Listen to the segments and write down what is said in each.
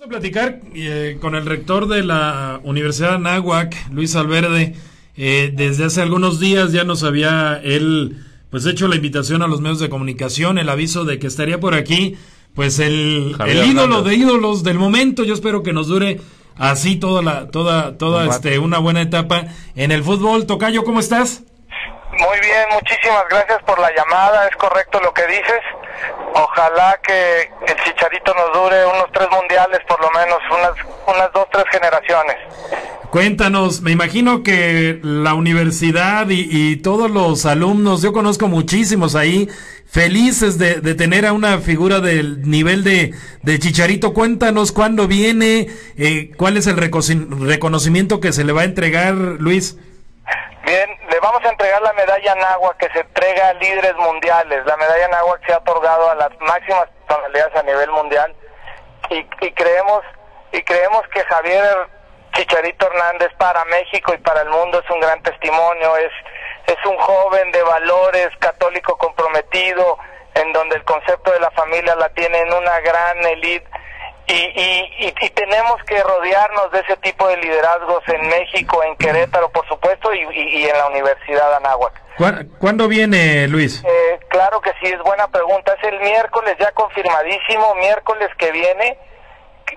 Vamos a platicar eh, con el rector de la Universidad de Anáhuac, Luis Alverde. Eh, desde hace algunos días ya nos había él pues hecho la invitación a los medios de comunicación, el aviso de que estaría por aquí, pues el, el ídolo de ídolos del momento. Yo espero que nos dure así toda la, toda, toda este, una buena etapa en el fútbol. Tocayo, ¿cómo estás? Muy bien, muchísimas gracias por la llamada, es correcto lo que dices. Ojalá que el Chicharito nos dure unos tres mundiales, por lo menos, unas, unas dos, tres generaciones. Cuéntanos, me imagino que la universidad y, todos los alumnos, yo conozco muchísimos ahí, felices de, tener a una figura del nivel de, de Chicharito. Cuéntanos cuándo viene, eh, cuál es el reconocimiento que se le va a entregar, Luis. Bien, le vamos a entregar la medalla Nahua que se entrega a líderes mundiales. La medalla Nahua que se ha otorgado a las máximas personalidades a nivel mundial y, y creemos y creemos que Javier Chicharito Hernández para México y para el mundo es un gran testimonio, es, es un joven de valores, católico comprometido, en donde el concepto de la familia la tiene en una gran élite y, y, y, tenemos que rodearnos de ese tipo de liderazgos en México, en Querétaro, por supuesto, y, y en la Universidad de Anáhuac. ¿Cuándo viene, Luis? Eh, claro que sí, es buena pregunta. Es el miércoles ya confirmadísimo, miércoles que viene,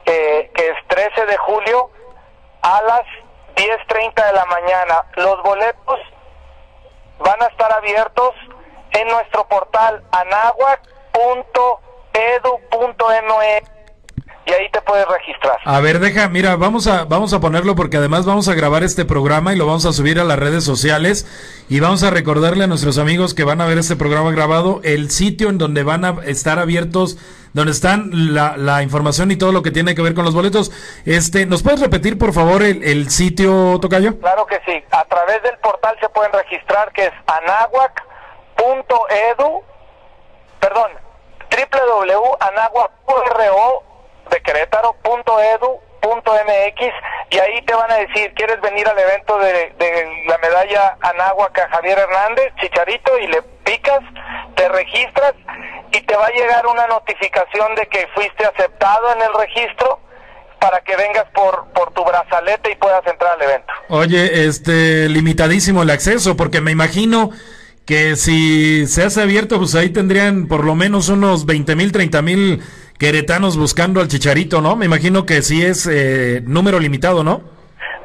eh, que es 13 de julio, a las 10.30 de la mañana. Los boletos van a estar abiertos en nuestro portal anahuac.edu.me y ahí te puedes registrar. A ver, deja, mira, vamos a vamos a ponerlo porque además vamos a grabar este programa y lo vamos a subir a las redes sociales y vamos a recordarle a nuestros amigos que van a ver este programa grabado el sitio en donde van a estar abiertos donde están la, la información y todo lo que tiene que ver con los boletos. Este, ¿nos puedes repetir por favor el, el sitio Tocayo? Claro que sí. A través del portal se pueden registrar que es anahuac.edu, perdón, www.anahuac.ro querétaro.edu.mx y ahí te van a decir, ¿quieres venir al evento de, la medalla Anáhuac a Javier Hernández, Chicharito? Y le picas, te registras y te va a llegar una notificación de que fuiste aceptado en el registro para que vengas por, por tu brazalete y puedas entrar al evento. Oye, este, limitadísimo el acceso, porque me imagino que si se hace abierto, pues ahí tendrían por lo menos unos 20 mil, 30 mil queretanos buscando al Chicharito, ¿no? Me imagino que sí es eh, número limitado, ¿no?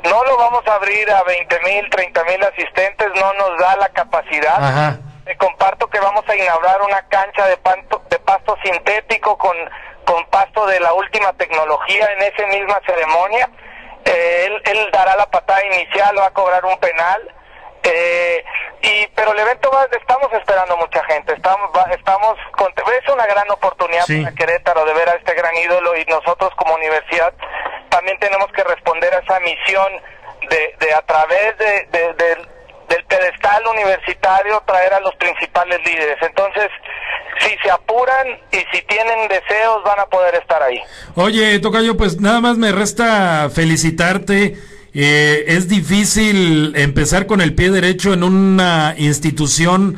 No lo vamos a abrir a 20 mil, 30 mil asistentes, no nos da la capacidad. Ajá. Te comparto que vamos a inaugurar una cancha de, de pasto sintético con, con pasto de la última tecnología en esa misma ceremonia. Eh, él, él dará la patada inicial, va a cobrar un penal eh, y pero el evento va, estamos esperando mucha gente, estamos estamos es una gran oportunidad para Querétaro de ver a este gran ídolo y nosotros como universidad también tenemos que responder a esa misión de, de a través de, del pedestal universitario traer a los principales líderes. Entonces, si se apuran y si tienen deseos van a poder estar ahí. Oye, Tocayo, pues nada más me resta felicitarte eh, es difícil empezar con el pie derecho en una institución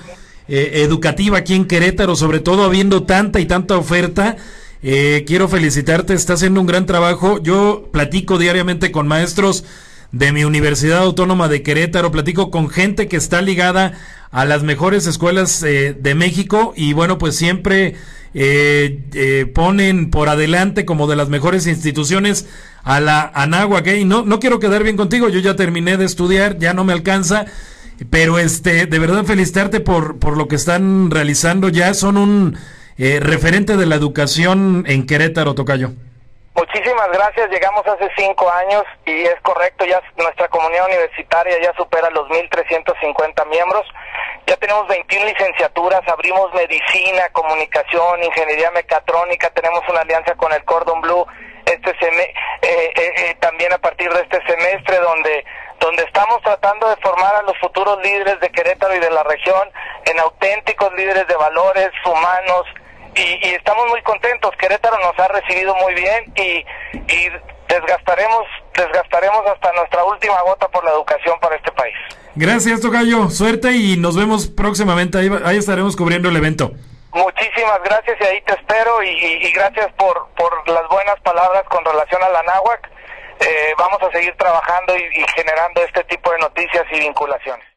eh, educativa aquí en Querétaro, sobre todo habiendo tanta y tanta oferta. Eh, quiero felicitarte, está haciendo un gran trabajo. Yo platico diariamente con maestros de mi Universidad Autónoma de Querétaro, platico con gente que está ligada a las mejores escuelas de México y bueno, pues siempre ponen por adelante como de las mejores instituciones a la Anáhuac. ¿eh? Y no, no quiero quedar bien contigo, yo ya terminé de estudiar, ya no me alcanza. Pero este, de verdad felicitarte por, por lo que están realizando. Ya son un eh, referente de la educación en Querétaro, Tocayo. Muchísimas gracias. Llegamos hace cinco años y es correcto, ya nuestra universitaria ya supera los 1.350 miembros. Ya tenemos 21 licenciaturas, abrimos medicina, comunicación, ingeniería mecatrónica, tenemos una alianza con el Cordon Blue este eh, eh, eh, también a partir de este semestre donde donde estamos tratando de formar a los futuros líderes de Querétaro y de la región en auténticos líderes de valores humanos y, estamos muy contentos. Querétaro nos ha recibido muy bien y, y desgastaremos desgastaremos hasta nuestra última gota por la educación para este país. Gracias, Tocayo. Suerte y nos vemos próximamente. ahí estaremos cubriendo el evento. Muchísimas gracias y ahí te espero y, gracias por, por las buenas palabras con relación a la náhuac. Eh, vamos a seguir trabajando y generando este tipo de noticias y vinculaciones.